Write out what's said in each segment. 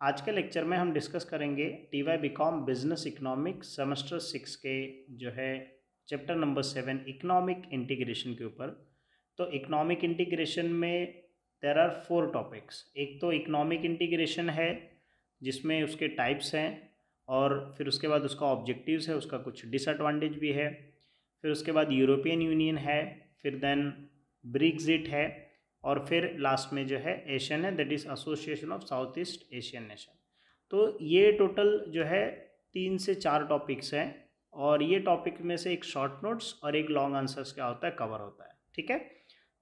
आज के लेक्चर में हम डिस्कस करेंगे T Y B com business economic semester six के जो है chapter number seven economic integration के ऊपर। तो इकोनॉमिक इंटीग्रेशन में देर आर फोर टॉपिक्स एक तो इकोनॉमिक इंटीग्रेशन है, जिसमें उसके टाइप्स हैं, और फिर उसके बाद उसका ऑब्जेक्टिव्स है, उसका कुछ डिसएडवांटेज भी है। फिर उसके बाद यूरोपियन यूनियन है, फिर देन ब्रिक्जिट है और फिर लास्ट में जो है एशियन है that is association of South East Asian nation तो ये टोटल जो है तीन से चार टॉपिक्स हैं और ये टॉपिक में से एक शॉर्ट नोट्स और एक लॉन्ग आंसर्स क्या होता है कवर होता है, ठीक है?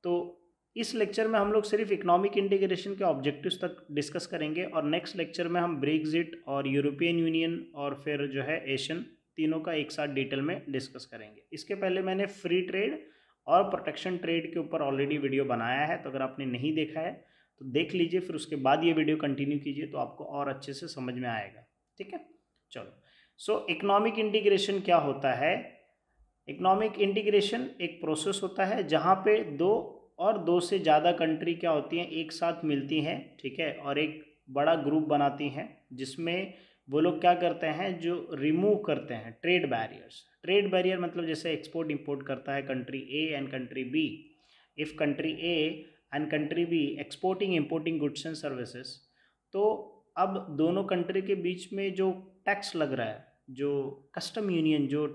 तो इस लेक्चर में हम लोग सिर्फ़ इकोनॉमिक इंटीग्रेशन के ऑब्जेक्टिव्स तक डिस्कस करेंगे और नेक्स्ट लेक्चर में हम ब्रेक्जिट और यूरोपियन यूनियन और फिर जो है एशियन तीनों का एक साथ डिटेल में डिस्कस करेंगे। इसके पहले मैंने फ्री ट्रेड और प्रोटेक्शन ट्रेड के ऊपर ऑलरेडी वीडियो बनाया है तो अगर आपने नहीं देखा है तो देख लीजिए, फिर उसके बाद ये वीडियो कंटिन्यू कीजिए तो आपको और अच्छे से समझ में आएगा। ठीक है? चलो। सो इकोनॉमिक इंटीग्रेशन क्या होता है? इकोनॉमिक इंटीग्रेशन एक प्रोसेस होता है, जहाँ पे दो और दो से ज़्यादा कंट्री क्या होती हैं, एक साथ मिलती हैं, ठीक है? और एक बड़ा ग्रुप बनाती हैं, जिसमें वो लोग क्या करते हैं, जो रिमूव करते हैं ट्रेड बैरियर्स ट्रेड बैरियर मतलब जैसे एक्सपोर्ट इंपोर्ट करता है country A and country B if country A and country B exporting importing goods and services तो अब दोनों कंट्री के बीच में जो टैक्स लग रहा है, जो कस्टम यूनियन जो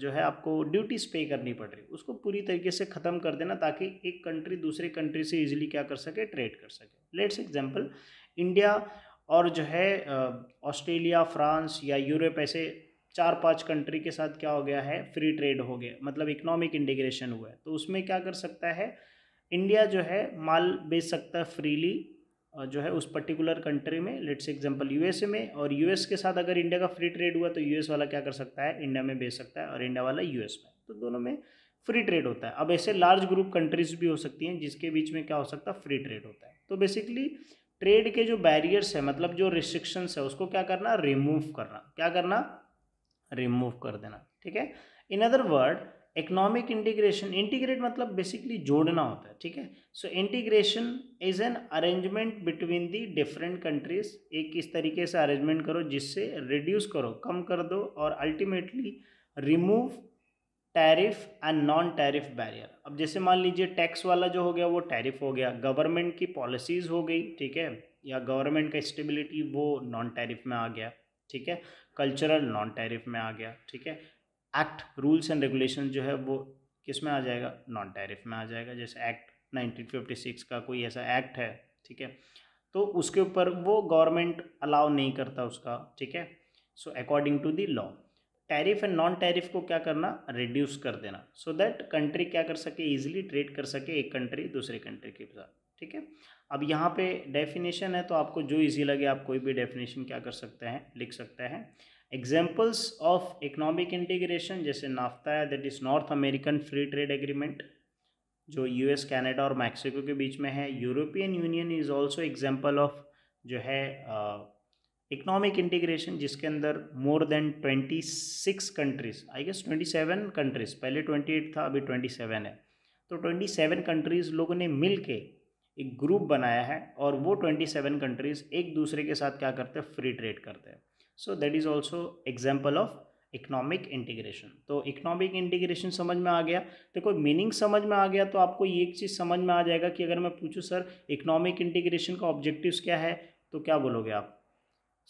जो है आपको ड्यूटीज़ पे करनी पड़ रही, उसको पूरी तरीके से ख़त्म कर देना ताकि एक कंट्री दूसरे कंट्री से इजीली क्या कर सके ट्रेड कर सके। लेट्स एग्जांपल इंडिया और जो है ऑस्ट्रेलिया, फ्रांस या यूरोप ऐसे चार पाँच कंट्री के साथ क्या हो गया है फ्री ट्रेड हो गया मतलब इकोनॉमिक इंटीग्रेशन हुआ है। तो उसमें क्या कर सकता है इंडिया जो है माल बेच सकता है फ्रीली जो है उस पर्टिकुलर कंट्री में लेट्स एग्जांपल यूएसए में, और यूएस के साथ अगर इंडिया का फ्री ट्रेड हुआ तो यूएस वाला क्या कर सकता है इंडिया में बेच सकता है और इंडिया वाला यूएस में। तो दोनों में फ्री ट्रेड होता है। अब ऐसे लार्ज ग्रुप कंट्रीज़ भी हो सकती हैं जिसके बीच में क्या हो सकता है फ्री ट्रेड होता है। तो बेसिकली ट्रेड के जो बैरियर्स है मतलब जो रिस्ट्रिक्शंस है, उसको क्या करना? रिमूव करना। क्या करना? रिमूव कर देना। ठीक है? In other word economic integration integrate मतलब बेसिकली जोड़ना होता है। ठीक है? So integration is an arrangement between the different countries एक इस तरीके से अरेंजमेंट करो जिससे रिड्यूस करो, कम कर दो और ultimately remove tariff and non tariff barrier. अब जैसे मान लीजिए टैक्स वाला जो हो गया, वो टैरिफ हो गया। गवर्नमेंट की पॉलिसीज़ हो गई, ठीक है? या गवर्नमेंट का स्टेबिलिटी, वो नॉन टैरिफ में आ गया, ठीक है? कल्चरल नॉन टैरिफ में आ गया, ठीक है? एक्ट, रूल्स एंड रेगुलेशन जो है, वो किसमें आ जाएगा? नॉन टैरिफ में आ जाएगा। जैसे एक्ट 1956 का कोई ऐसा एक्ट है, ठीक है? तो उसके ऊपर वो गवर्नमेंट अलाउ नहीं करता उसका, ठीक है? So according to the law tariff and non tariff को क्या करना रिड्यूस कर देना। सो दैट कंट्री क्या कर सके ईजिली ट्रेड कर सके एक कंट्री दूसरे कंट्री के साथ, ठीक है? अब यहाँ पे डेफिनेशन है तो आपको जो इजी लगे, आप कोई भी डेफिनेशन क्या कर सकते हैं, लिख सकते हैं। एग्जाम्पल्स ऑफ़ इकोनॉमिक इंटीग्रेशन जैसे नाफ्ता है that is North American free trade agreement जो यूएस कनाडा और मैक्सिको के बीच में है। European Union is also example of जो है इकोनॉमिक इंटीग्रेशन जिसके अंदर more than twenty six countries I guess twenty seven countries पहले ट्वेंटी एट था, अभी ट्वेंटी सेवन है। तो ट्वेंटी सेवन कंट्रीज़ लोगों ने मिल के एक ग्रुप बनाया है और वो ट्वेंटी सेवन कंट्रीज़ एक दूसरे के साथ क्या करते हैं? फ्री ट्रेड करते हैं। So that is also example of economic integration तो इकोनॉमिक इंटीग्रेशन समझ में आ गया। देखो मीनिंग समझ में आ गया तो आपको ये एक चीज़ समझ में आ जाएगा कि अगर मैं पूछूँ, सर इकोनॉमिक इंटीग्रेशन का ऑब्जेक्टिव्स क्या है? तो क्या बोलोगे आप?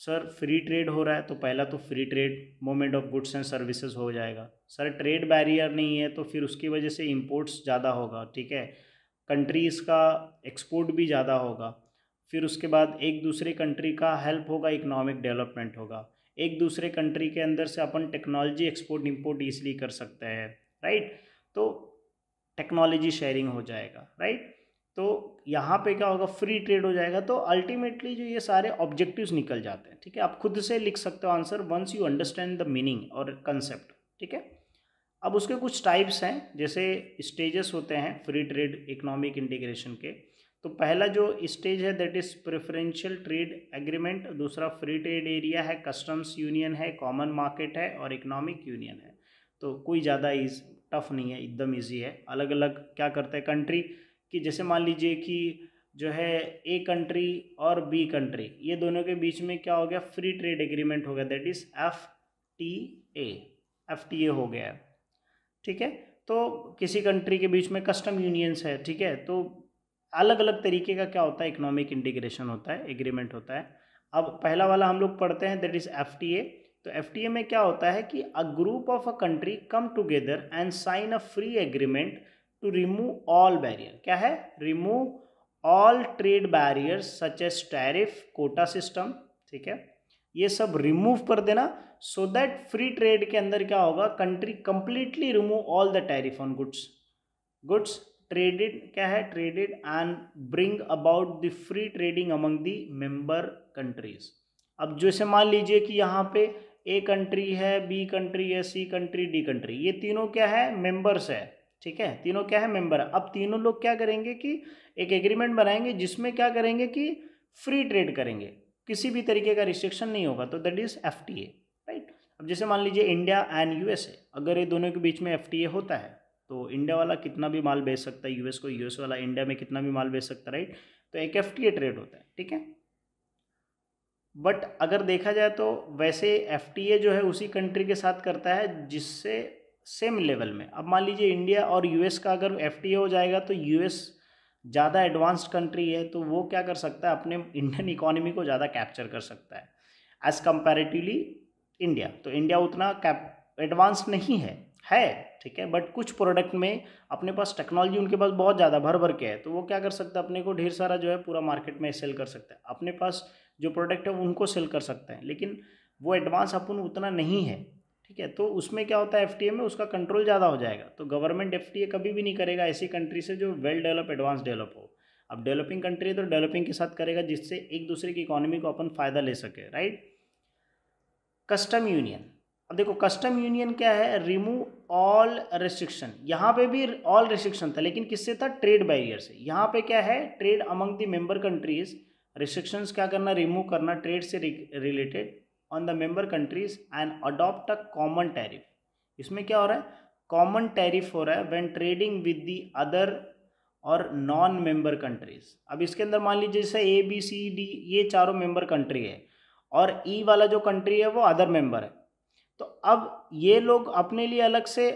सर फ्री ट्रेड हो रहा है तो पहला तो free trade movement of goods and services हो जाएगा। सर ट्रेड बैरियर नहीं है तो फिर उसकी वजह से इम्पोर्ट्स ज़्यादा होगा, ठीक है? कंट्रीज़ का एक्सपोर्ट भी ज़्यादा होगा। फिर उसके बाद एक दूसरे कंट्री का हेल्प होगा इकोनॉमिक डेवलपमेंट होगा। एक दूसरे कंट्री के अंदर से अपन टेक्नोलॉजी एक्सपोर्ट इम्पोर्ट ईजिली कर सकते हैं राइट तो टेक्नोलॉजी शेयरिंग हो जाएगा राइट तो यहाँ पे क्या होगा फ्री ट्रेड हो जाएगा। तो अल्टीमेटली जो ये सारे ऑब्जेक्टिव्स निकल जाते हैं, ठीक है? आप खुद से लिख सकते हो answer once you understand the meaning और कंसेप्ट ठीक है? अब उसके कुछ टाइप्स हैं, जैसे स्टेजेस होते हैं फ्री ट्रेड इकोनॉमिक इंटीग्रेशन के। तो पहला जो स्टेज है that is preferential trade agreement दूसरा फ्री ट्रेड एरिया है कस्टम्स यूनियन है कॉमन मार्केट है और इकोनॉमिक यूनियन है। तो कोई ज़्यादा इज़ टफ नहीं है, एकदम ईजी है। अलग अलग क्या करते हैं कंट्री कि जैसे मान लीजिए कि जो है ए कंट्री और बी कंट्री ये दोनों के बीच में क्या हो गया? फ्री ट्रेड एग्रीमेंट हो गया that is F T A F T A हो गया है। ठीक है? तो किसी कंट्री के बीच में कस्टम यूनियंस है, ठीक है? तो अलग अलग तरीके का क्या होता है? इकोनॉमिक इंटीग्रेशन होता है एग्रीमेंट होता है। अब पहला वाला हम लोग पढ़ते हैं that is F T A तो एफ़ में क्या होता है कि a group of a country come together and sign a free agreement to remove all barrier क्या है? Remove all trade barrier such as tariff quota system ठीक है? ये सब रिमूव कर देना सो दैट फ्री ट्रेड के अंदर क्या होगा? Country completely remove all the tariff on goods goods traded क्या है? Traded and bring about the free trading among the member countries अब जैसे मान लीजिए कि यहाँ पे ए कंट्री है बी कंट्री है सी कंट्री डी कंट्री ये तीनों क्या है? मेंबर्स है. ठीक है? तीनों क्या है? मेंबर अब तीनों लोग क्या करेंगे कि एक एग्रीमेंट बनाएँगे जिसमें क्या करेंगे कि फ्री ट्रेड करेंगे। किसी भी तरीके का रिस्ट्रिक्शन नहीं होगा तो दैट इज़ एफटीए राइट अब जैसे मान लीजिए इंडिया एंड यूएसए अगर ये दोनों के बीच में एफटीए होता है तो इंडिया वाला कितना भी माल बेच सकता है यूएस को यूएस वाला इंडिया में कितना भी माल बेच सकता है राइट तो एक एफटीए ट्रेड होता है, ठीक है? बट अगर देखा जाए तो वैसे एफटीए जो है उसी कंट्री के साथ करता है, जिससे सेम लेवल में। अब मान लीजिए इंडिया और यूएस का अगर एफटीए हो जाएगा तो यूएस ज़्यादा एडवांस्ड कंट्री है तो वो क्या कर सकता है? अपने इंडियन इकोनॉमी को ज़्यादा कैप्चर कर सकता है एज कंपेरेटिवली इंडिया तो इंडिया उतना कैप एडवांस नहीं है है, ठीक है बट कुछ प्रोडक्ट में अपने पास टेक्नोलॉजी उनके पास बहुत ज़्यादा, भर भर के है तो वो क्या कर सकता है? अपने को ढेर सारा जो है पूरा मार्केट में सेल कर सकता है। अपने पास जो प्रोडक्ट है उनको सेल कर सकते हैं, लेकिन वो एडवांस अपन उतना नहीं है। ठीक है तो उसमें क्या होता है एफटीए में उसका कंट्रोल ज़्यादा हो जाएगा। तो गवर्नमेंट एफटीए कभी भी नहीं करेगा, ऐसी कंट्री से जो वेल डेवलप एडवांस डेवलप हो। अब डेवलपिंग कंट्री है तो डेवलपिंग के साथ करेगा, जिससे एक दूसरे की इकोनॉमी को अपन फ़ायदा ले सके राइट कस्टम यूनियन अब देखो कस्टम यूनियन क्या है? रिमूव ऑल रेस्ट्रिक्शन यहाँ पे भी ऑल रेस्ट्रिक्शन था, लेकिन किससे था? ट्रेड बैरियर से। यहाँ पे क्या है? Trade among the member countries restrictions क्या करना रिमूव करना ट्रेड से related on the member countries and adopt a common tariff इसमें क्या हो रहा है? कॉमन टैरिफ हो रहा है when trading with the other और नॉन मेंबर कंट्रीज़ अब इसके अंदर मान लीजिए जैसे ए बी सी डी ये चारों मेंबर कंट्री है और ई e वाला जो कंट्री है वो अदर मेंबर है। तो अब ये लोग अपने लिए अलग से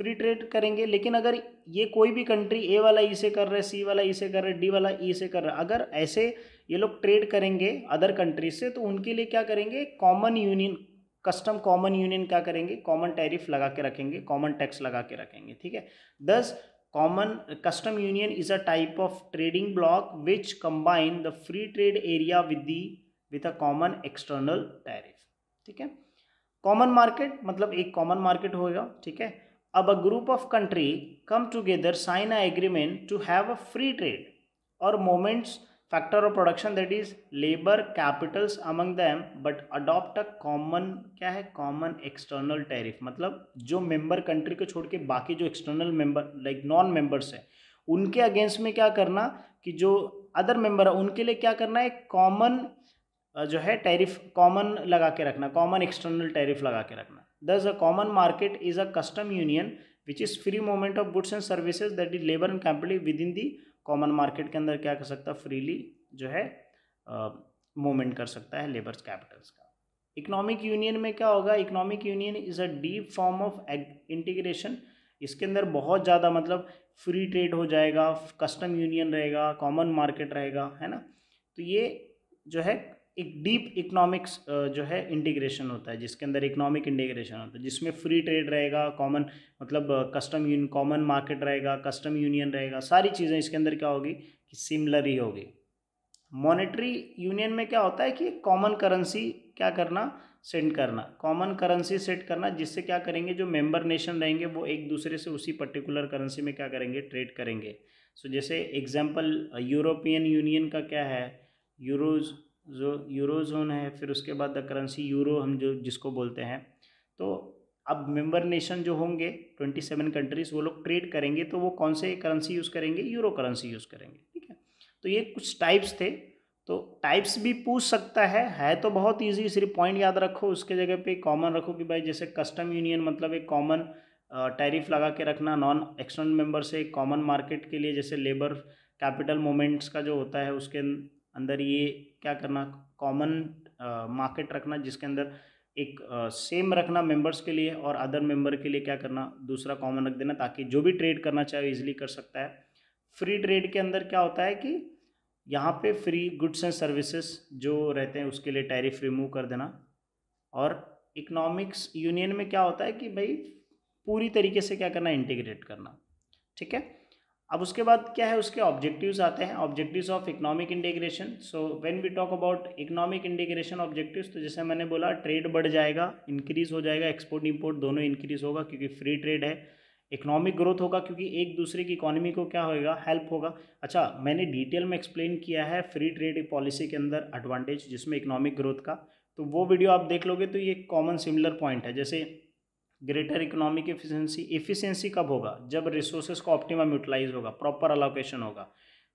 फ्री ट्रेड करेंगे, लेकिन अगर ये कोई भी कंट्री ए वाला ई e से कर रहे सी वाला ई e से कर रहे डी वाला ई से कर रहा है, अगर ऐसे ये लोग ट्रेड करेंगे अदर कंट्रीज़ से तो उनके लिए क्या करेंगे? Common union, custom common union क्या करेंगे? कॉमन टैरिफ लगा के रखेंगे, कॉमन टैक्स लगा के रखेंगे, ठीक है? Thus, common, custom union is a type of trading block which combine the free trade area with the with a common external tariff, ठीक है? कॉमन मार्केट मतलब एक कॉमन मार्केट होगा, ठीक है? अब a group of country come together sign a agreement to have a free trade और movements factor of production that is labor, capitals among them, but adopt common, क्या है? Common external tariff मतलब जो member country को छोड़ के बाकी जो external member like non members है, उनके अगेंस्ट में क्या करना कि जो अदर मेंबर है, उनके लिए क्या करना है? कॉमन जो है टैरिफ कॉमन लगा के रखना कॉमन एक्सटर्नल टैरिफ लगा के रखना। Thus a common market is a custom union which is free movement of goods and services that is labour and capital within the common market के अंदर क्या कर सकता है? फ्रीली जो है मूवमेंट कर सकता है लेबर्स कैपिटल्स का। इकोनॉमिक यूनियन में क्या होगा? Economic union is a deep form of integration. इसके अंदर बहुत ज़्यादा मतलब फ्री ट्रेड हो जाएगा, कस्टम यूनियन रहेगा, कॉमन मार्केट रहेगा, है ना? तो ये जो है एक डीप इकोनॉमिक्स जो है इंटीग्रेशन होता है जिसके अंदर इकोनॉमिक इंटीग्रेशन होता है जिसमें फ्री ट्रेड रहेगा कॉमन मतलब कस्टम यूनियन कॉमन मार्केट रहेगा कस्टम यूनियन रहेगा सारी चीज़ें इसके अंदर क्या होगी कि सिमिलर ही होगी। मॉनेटरी यूनियन में क्या होता है कि कॉमन करेंसी क्या करना सेंड करना। कॉमन करेंसी सेट करना जिससे क्या करेंगे जो मेंबर नेशन रहेंगे वो एक दूसरे से उसी पर्टिकुलर करेंसी में क्या करेंगे ट्रेड करेंगे। सो so, जैसे एग्जांपल यूरोपियन यूनियन का क्या है? यूरोज जो यूरो जोन है, फिर उसके बाद द करेंसी यूरो हम जो, जिसको बोलते हैं। तो अब मेंबर नेशन जो होंगे ट्वेंटी सेवन कंट्रीज़ वो लोग ट्रेड करेंगे तो वो कौन से करेंसी यूज़ करेंगे? यूरो करेंसी यूज़ करेंगे, ठीक है? तो ये कुछ टाइप्स थे। तो टाइप्स भी पूछ सकता है। है तो बहुत ईजी सिर्फ़ पॉइंट याद रखो, उसके जगह पे कॉमन रखो कि भाई जैसे कस्टम यूनियन मतलब एक कॉमन टैरिफ लगा के रखना नॉन एक्सटर्नल मेंबर से कॉमन मार्केट के लिए, जैसे लेबर कैपिटल मोमेंट्स का जो होता है, उसके अंदर ये क्या करना कॉमन मार्केट रखना जिसके अंदर एक सेम रखना मेंबर्स के लिए और अदर मेंबर के लिए क्या करना, दूसरा कॉमन रख देना ताकि जो भी ट्रेड करना चाहे इजीली कर सकता है। फ्री ट्रेड के अंदर क्या होता है कि यहाँ पे फ्री गुड्स एंड सर्विसेज़ जो रहते हैं उसके लिए टैरिफ रिमूव कर देना और इकोनॉमिक्स यूनियन में क्या होता है कि भाई पूरी तरीके से क्या करना इंटीग्रेट करना, ठीक है? अब उसके बाद क्या है, उसके ऑब्जेक्टिव्स आते हैं objectives of economic integration so when we talk about economic integration objectives तो जैसे मैंने बोला ट्रेड बढ़ जाएगा इंक्रीज हो जाएगा एक्सपोर्ट इंपोर्ट दोनों इंक्रीज होगा, क्योंकि फ्री ट्रेड है। इकोनॉमिक ग्रोथ होगा, क्योंकि एक दूसरे की इकोनॉमी को क्या होगा हेल्प होगा। अच्छा मैंने डिटेल में एक्सप्लेन किया है फ्री ट्रेड पॉलिसी के अंदर एडवांटेज जिसमें इकोनॉमिक ग्रोथ का। तो वो वीडियो आप देख लोगे तो ये कॉमन सिमिलर पॉइंट है। जैसे ग्रेटर इकोनॉमिक एफिशिएंसी एफिशिएंसी कब होगा? जब रिसोर्सेज का ऑप्टिमम यूटिलाइज होगा प्रॉपर अलोकेशन होगा।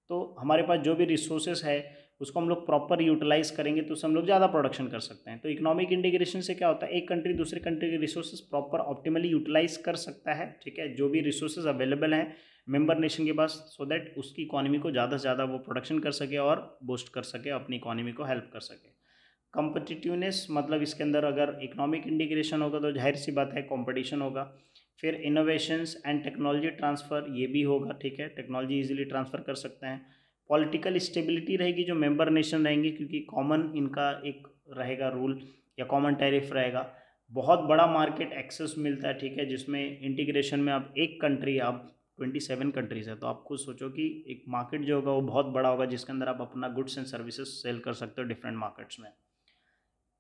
तो हमारे पास जो भी रिसोर्सेज है, उसको हम लोग प्रॉपर यूटिलाइज करेंगे तो उससे हम लोग ज़्यादा प्रोडक्शन कर सकते हैं। तो इकोनॉमिक इंटीग्रेशन से क्या होता है? एक कंट्री दूसरे कंट्री के रिसोर्सेज प्रॉपर ऑप्टिमली यूटिलाइज कर सकता है, ठीक है? जो भी रिसोर्सेज अवेलेबल हैं मेंबर नेशन के पास सो दैट उसकी इकोनॉमी को ज़्यादा से ज़्यादा वो प्रोडक्शन कर सके और बूस्ट कर सके, अपनी इकोनॉमी को हेल्प कर सके। कम्पटिटिवनेस मतलब इसके अंदर अगर इकोनॉमिक इंटीग्रेशन होगा तो ज़ाहिर सी बात है कॉम्पिटिशन होगा। फिर इनोवेशंस एंड टेक्नोलॉजी ट्रांसफ़र ये भी होगा, ठीक है? टेक्नोलॉजी इजीली ट्रांसफ़र कर सकते हैं। पॉलिटिकल स्टेबिलिटी रहेगी जो मेंबर नेशन रहेंगे, क्योंकि कॉमन इनका एक रहेगा रूल या कॉमन टैरिफ रहेगा। बहुत बड़ा मार्केट एक्सेस मिलता है, ठीक है? जिसमें इंटीग्रेशन में आप एक कंट्री आप ट्वेंटी सेवन कंट्रीज़ है तो आप खुद सोचो कि एक मार्केट जो होगा वो बहुत बड़ा होगा, जिसके अंदर आप अपना गुड्स एंड सर्विसेज़ सेल कर सकते हो डिफरेंट मार्केट्स में।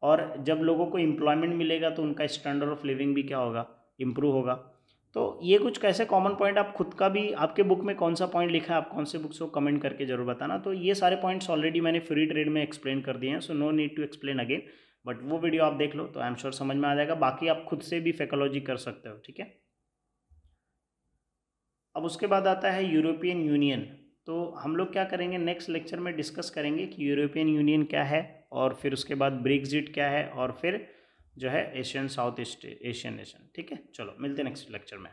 और जब लोगों को एम्प्लॉयमेंट मिलेगा तो उनका स्टैंडर्ड ऑफ़ लिविंग भी क्या होगा? इम्प्रूव होगा। तो ये कुछ कैसे कॉमन पॉइंट आप खुद का भी, आपके बुक में कौन सा पॉइंट लिखा है, आप कौन से बुक्स को कमेंट करके ज़रूर बताना। तो ये सारे पॉइंट्स ऑलरेडी मैंने फ्री ट्रेड में एक्सप्लेन कर दिए हैं so no need to explain again but वो वीडियो आप देख लो तो आई एम श्योर समझ में आ जाएगा। बाकी आप खुद से भी फेकोलॉजी कर सकते हो, ठीक है? अब उसके बाद आता है यूरोपियन यूनियन तो हम लोग क्या करेंगे? नेक्स्ट लेक्चर में डिस्कस करेंगे कि यूरोपियन यूनियन क्या है। और फिर उसके बाद ब्रिक्जिट क्या है? और फिर जो है Asian South East Asian nation ठीक है? चलो, मिलते हैं नेक्स्ट लेक्चर में।